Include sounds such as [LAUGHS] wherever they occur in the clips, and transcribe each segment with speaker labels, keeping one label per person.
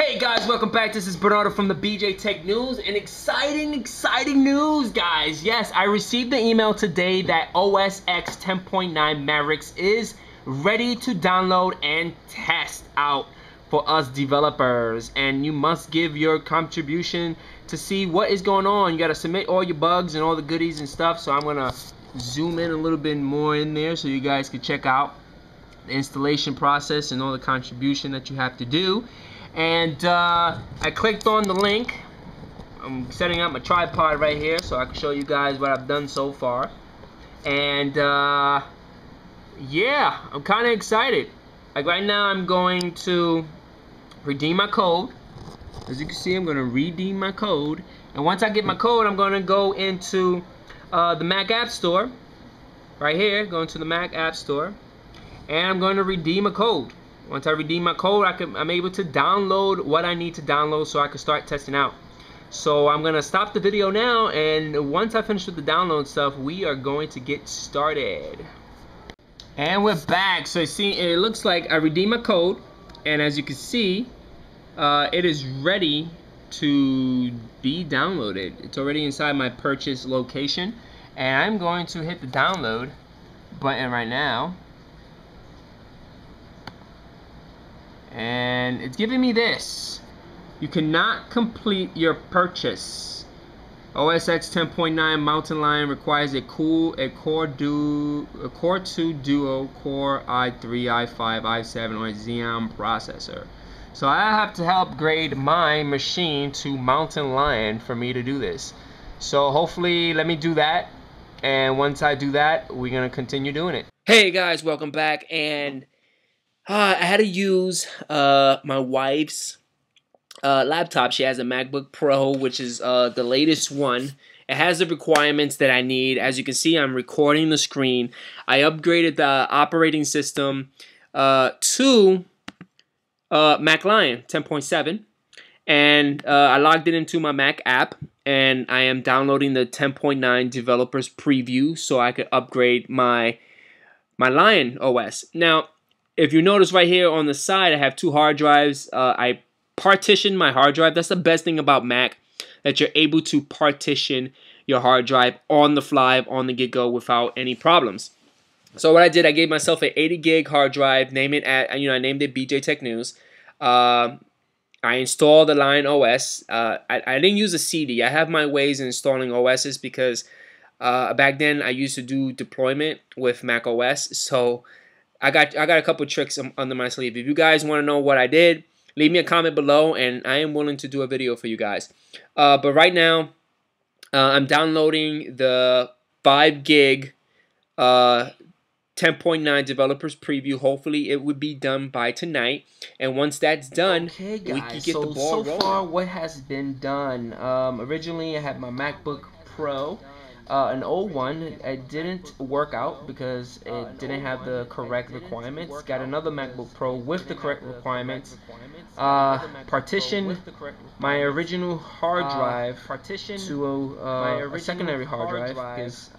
Speaker 1: Hey guys, welcome back. This is Bernardo from the BJ Tech News. And exciting, exciting news, guys. Yes, I received the email today that OS X 10.9 Mavericks is ready to download and test out for us developers. And you must give your contribution to see what is going on. You got to submit all your bugs and all the goodies and stuff. So I'm going to zoom in a little bit more in there so you guys can check out the installation process and all the contribution that you have to do and uh, I clicked on the link. I'm setting up my tripod right here so I can show you guys what I've done so far. And uh, yeah I'm kind of excited. Like right now I'm going to redeem my code. As you can see I'm gonna redeem my code. And once I get my code I'm gonna go into uh, the Mac App Store. Right here go into the Mac App Store. And I'm going to redeem a code once I redeem my code, I can, I'm able to download what I need to download so I can start testing out. So I'm to stop the video now, and once I finish with the download stuff, we are going to get started. And we're back. So see, it looks like I redeemed my code, and as you can see, uh, it is ready to be downloaded. It's already inside my purchase location, and I'm going to hit the download button right now. And it's giving me this. You cannot complete your purchase. OS X 10.9 Mountain Lion requires a cool a core du a core 2 duo core i3 i5 i7 or Xeon processor. So I have to upgrade my machine to Mountain Lion for me to do this. So hopefully let me do that. And once I do that we're gonna continue doing it. Hey guys welcome back and uh, I had to use uh, my wife's uh, laptop. She has a MacBook Pro, which is uh, the latest one. It has the requirements that I need. As you can see, I'm recording the screen. I upgraded the operating system uh, to uh, Mac Lion 10.7. And I logged it into my Mac app. And I am downloading the 10.9 developers preview so I could upgrade my my Lion OS. Now, if you notice right here on the side, I have two hard drives. Uh, I partition my hard drive. That's the best thing about Mac, that you're able to partition your hard drive on the fly, on the get-go without any problems. So what I did, I gave myself an 80 gig hard drive, name it at, you know, I named it BJ Tech News. Uh, I installed the Lion OS. Uh, I, I didn't use a CD. I have my ways in installing OSs because uh, back then I used to do deployment with Mac OS. So I got I got a couple tricks under my sleeve. If you guys want to know what I did, leave me a comment below, and I am willing to do a video for you guys. Uh, but right now, uh, I'm downloading the 5 gig uh, 10.9 developers preview. Hopefully, it would be done by tonight. And once that's done, okay, guys, we can get so, the ball so rolling. So far, what has been done? Um, originally, I had my MacBook Pro. Uh, an old one, it didn't work out because it didn't have the correct requirements. Got another MacBook Pro with the correct requirements. Uh, partition my original hard drive partition to a, uh, a secondary hard drive because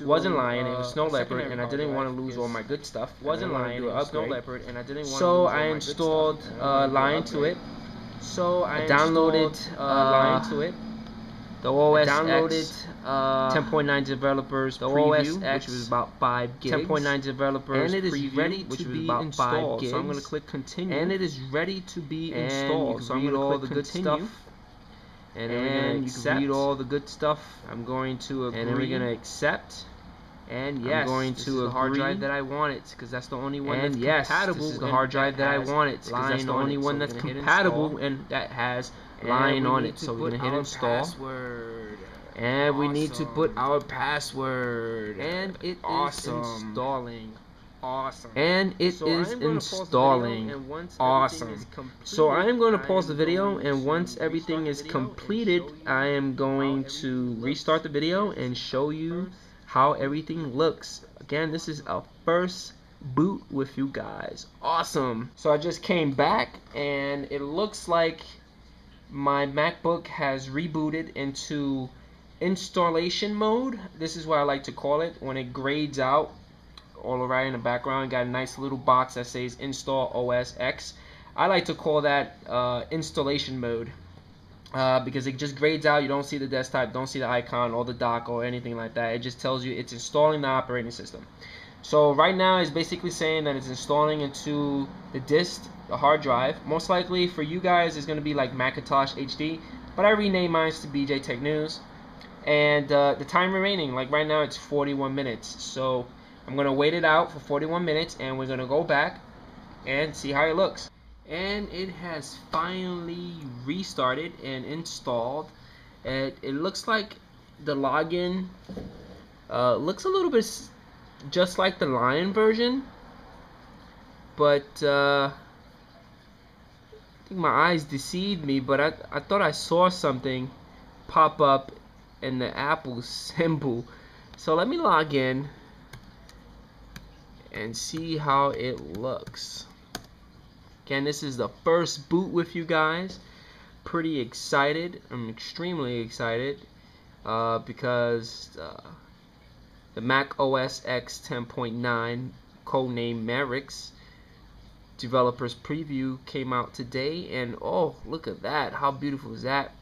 Speaker 1: wasn't Lion. It was Snow Leopard, and I didn't want to lose all my good stuff. Wasn't Lion. It was Snow Leopard, and I didn't want to lose my good stuff. so I installed uh, Lion to it. So I downloaded uh, Lion to it. The OS downloaded uh, 10.9 developers the preview, OS X, which was about 5 gigs. 10.9 developers and it is preview, ready to be installed. So I'm going to click continue. And it is ready to be and installed. So I'm going to click all the continue. good stuff. And, and you can read all the good stuff. I'm going to agree. And then we're going to accept. And yes, I'm going to the hard drive that I wanted because that's the only one and that's yes, compatible. This is the hard drive that, I wanted because that's the only one that's compatible and that has Lion on it. So we're gonna hit install. Password. And awesome. we need to put our password. And it awesome. is installing. Awesome. And it so is installing. awesome. Is so I am going to pause the video and once everything is completed, I am going to restart the video and show you how everything looks. Again, this is a first boot with you guys. Awesome. So I just came back and it looks like my MacBook has rebooted into installation mode. This is what I like to call it when it grades out all right in the background. Got a nice little box that says install OS X. I like to call that uh, installation mode. Uh, because it just grades out. You don't see the desktop, don't see the icon or the dock or anything like that. It just tells you it's installing the operating system. So right now it's basically saying that it's installing into the disk, the hard drive. Most likely for you guys is going to be like Macintosh HD, but I renamed mine to BJ Tech News. And uh, the time remaining, like right now it's 41 minutes. So I'm going to wait it out for 41 minutes and we're going to go back and see how it looks and it has finally restarted and installed it, it looks like the login uh, looks a little bit just like the lion version but uh, my eyes deceived me but I, I thought I saw something pop up in the Apple [LAUGHS] symbol so let me log in and see how it looks Again, this is the first boot with you guys. Pretty excited. I'm extremely excited uh, because uh, the Mac OS X 10.9 codename Mavericks developers preview came out today and oh look at that how beautiful is that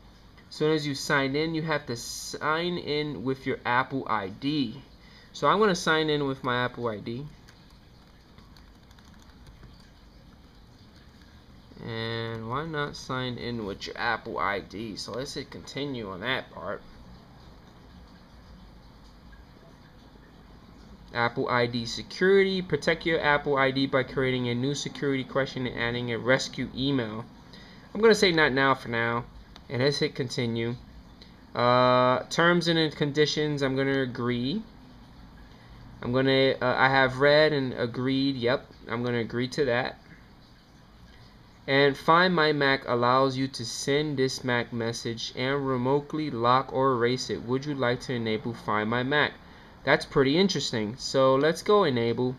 Speaker 1: as soon as you sign in you have to sign in with your Apple ID so I'm to sign in with my Apple ID And why not sign in with your Apple ID? So let's hit continue on that part. Apple ID security. Protect your Apple ID by creating a new security question and adding a rescue email. I'm going to say not now for now. And let's hit continue. Uh, terms and conditions, I'm going to agree. I'm going to, uh, I have read and agreed. Yep, I'm going to agree to that. And Find My Mac allows you to send this Mac message and remotely lock or erase it. Would you like to enable Find My Mac? That's pretty interesting. So let's go enable.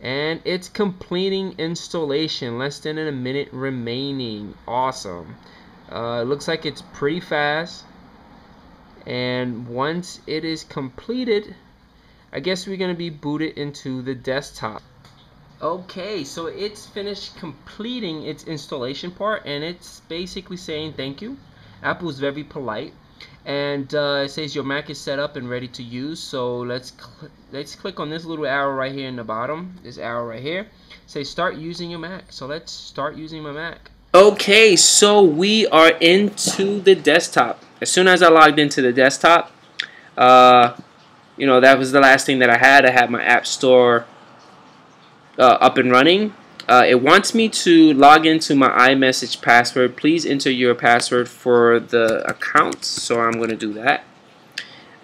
Speaker 1: And it's completing installation. Less than a minute remaining. Awesome. Uh, looks like it's pretty fast. And once it is completed, I guess we're going to be booted into the desktop. Okay, so it's finished completing its installation part and it's basically saying thank you. Apple is very polite and uh, it says your Mac is set up and ready to use. So let's cl let's click on this little arrow right here in the bottom. This arrow right here. Say start using your Mac. So let's start using my Mac. Okay, so we are into the desktop. As soon as I logged into the desktop, uh, you know that was the last thing that I had. I had my App Store uh, up and running. Uh, it wants me to log into my iMessage password. Please enter your password for the account. So I'm going to do that.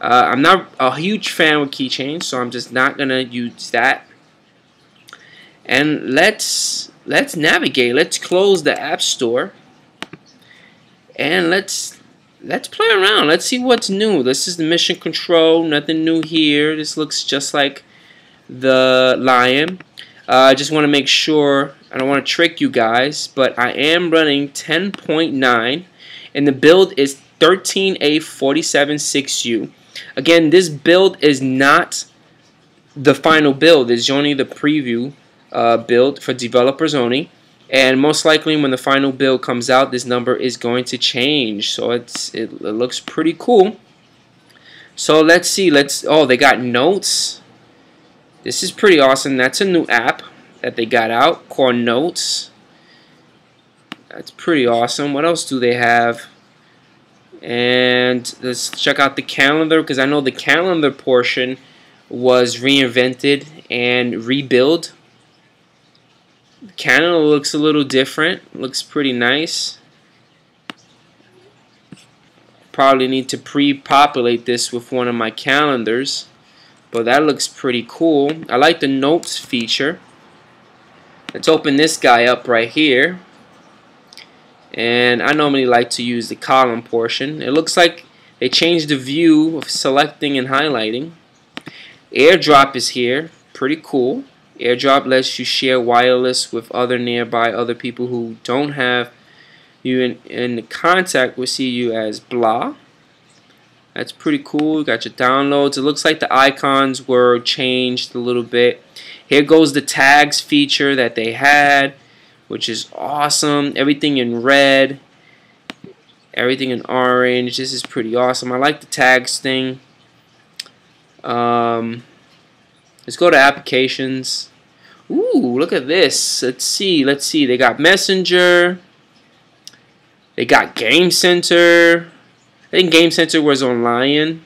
Speaker 1: Uh, I'm not a huge fan with keychains, so I'm just not going to use that. And let's let's navigate. Let's close the App Store. And let's let's play around. Let's see what's new. This is the mission control. Nothing new here. This looks just like the Lion. Uh, I just want to make sure, I don't want to trick you guys, but I am running 10.9 and the build is 13A476U. Again, this build is not the final build. It's only the preview uh, build for developers only. And most likely when the final build comes out, this number is going to change. So it's it, it looks pretty cool. So let's see. Let's. Oh, they got notes. This is pretty awesome. That's a new app that they got out called Notes. That's pretty awesome. What else do they have? And let's check out the calendar because I know the calendar portion was reinvented and rebuilt. The calendar looks a little different. Looks pretty nice. Probably need to pre-populate this with one of my calendars. But that looks pretty cool. I like the notes feature. Let's open this guy up right here. And I normally like to use the column portion. It looks like they changed the view of selecting and highlighting. AirDrop is here. Pretty cool. AirDrop lets you share wireless with other nearby other people who don't have you in, in contact will see you as blah. That's pretty cool. You got your downloads. It looks like the icons were changed a little bit. Here goes the tags feature that they had. which is awesome. Everything in red, everything in orange. This is pretty awesome. I like the tags thing. Um, let's go to applications. Ooh, look at this. Let's see. Let's see. They got Messenger. They got Game Center. I think Game Center was on Lion.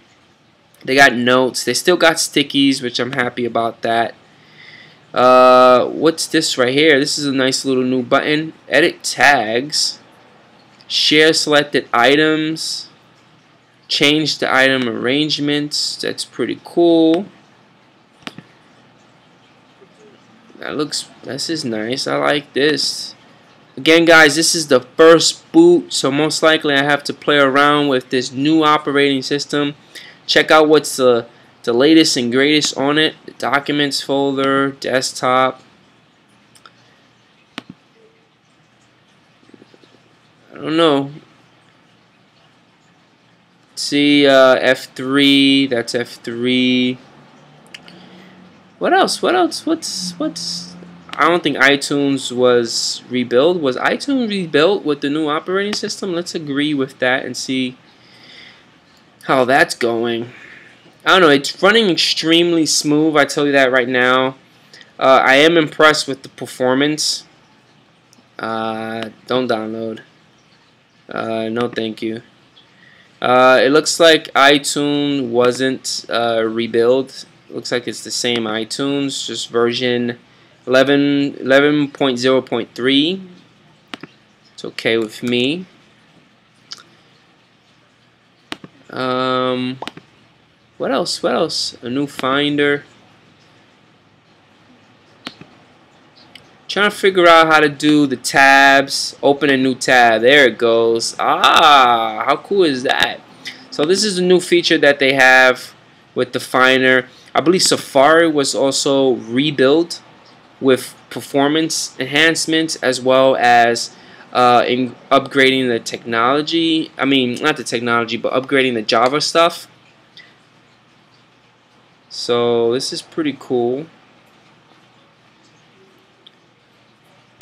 Speaker 1: They got notes. They still got stickies, which I'm happy about that. Uh, what's this right here? This is a nice little new button. Edit tags. Share selected items. Change the item arrangements. That's pretty cool. That looks, this is nice. I like this. Again, guys, this is the first boot, so most likely I have to play around with this new operating system. Check out what's the, the latest and greatest on it. The documents folder, desktop. I don't know. See, uh, F3, that's F3. What else? What else? What's, what's, I don't think iTunes was rebuilt. Was iTunes rebuilt with the new operating system? Let's agree with that and see how that's going. I don't know. It's running extremely smooth. I tell you that right now. Uh, I am impressed with the performance. Uh, don't download. Uh, no, thank you. Uh, it looks like iTunes wasn't uh, rebuilt. Looks like it's the same iTunes, just version 11, 11.0.3. It's okay with me. Um, what else? What else? A new Finder. Trying to figure out how to do the tabs. Open a new tab. There it goes. Ah, how cool is that? So this is a new feature that they have with the Finder. I believe Safari was also rebuilt with performance enhancements as well as uh, in upgrading the technology. I mean, not the technology, but upgrading the Java stuff. So this is pretty cool.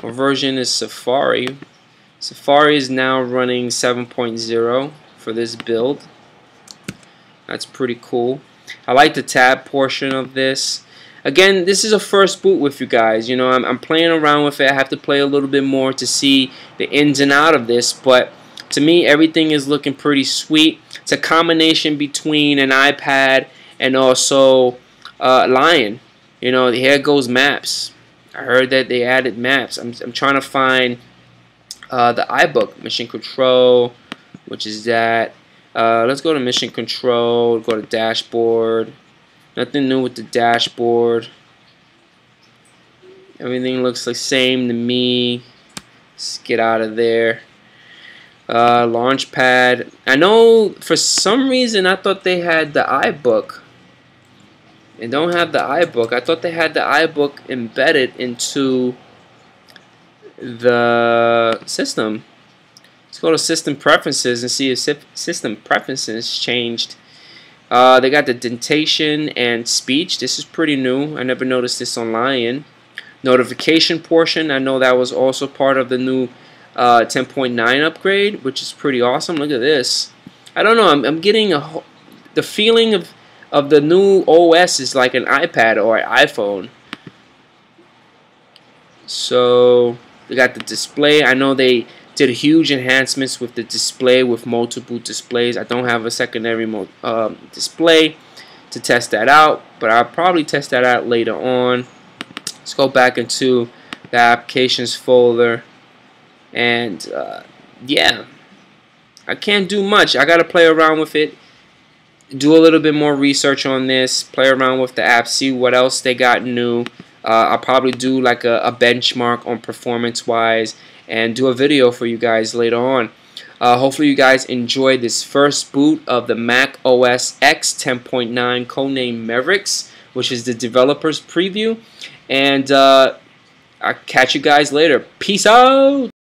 Speaker 1: What version is Safari? Safari is now running 7.0 for this build. That's pretty cool. I like the tab portion of this again this is a first boot with you guys you know I'm, I'm, playing around with it. I have to play a little bit more to see the ins and out of this but to me everything is looking pretty sweet. It's a combination between an iPad and also uh, Lion. You know here goes maps. I heard that they added maps. I'm, I'm trying to find uh, the iBook mission control which is that. Uh, let's go to mission control go to dashboard Nothing new with the dashboard. Everything looks the same to me. Let's get out of there. Uh, Launchpad. I know for some reason I thought they had the iBook. They don't have the iBook. I thought they had the iBook embedded into the system. Let's go to System Preferences and see if System Preferences changed. Uh, they got the dictation and speech. This is pretty new. I never noticed this on Lion. Notification portion. I know that was also part of the new uh, 10.9 upgrade, which is pretty awesome. Look at this. I don't know. I'm, I'm getting a the feeling of of the new OS is like an iPad or an iPhone. So they got the display. I know they did huge enhancements with the display with multiple displays. I don't have a secondary uh, display to test that out, but I'll probably test that out later on. Let's go back into the applications folder and uh, yeah I can't do much I gotta play around with it do a little bit more research on this play around with the app see what else they got new uh, I'll probably do like a, a benchmark on performance wise and do a video for you guys later on. Uh, hopefully you guys enjoyed this first boot of the Mac OS X 10.9 codename Mavericks, which is the developer's preview. And uh, I'll catch you guys later. Peace out!